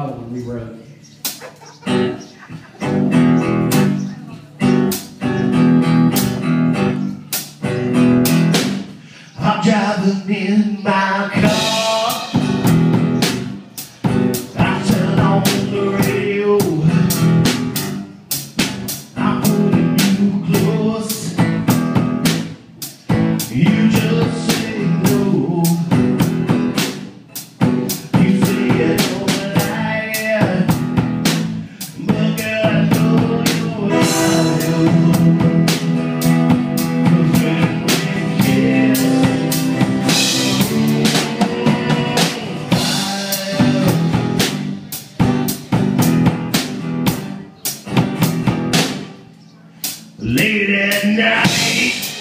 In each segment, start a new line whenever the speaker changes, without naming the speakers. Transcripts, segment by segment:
another one we wrote.
I'm driving in my car. I turn on the radio. late at night.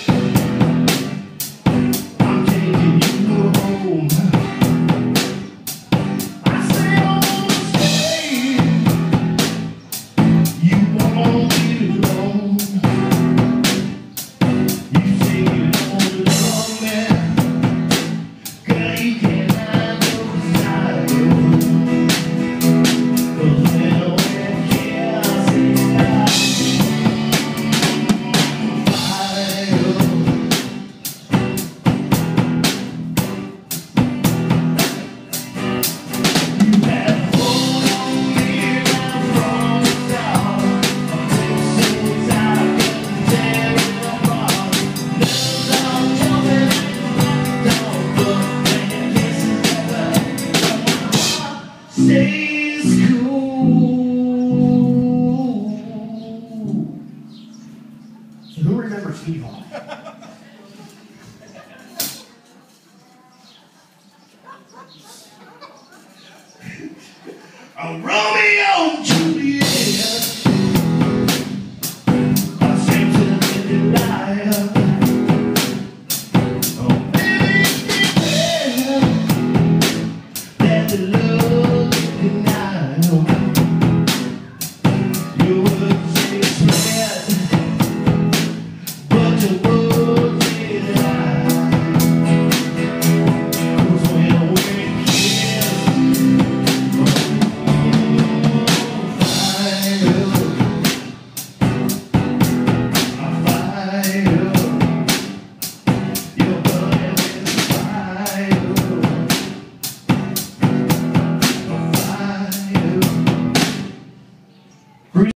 stays cool.
So who remembers Evil?
A Roman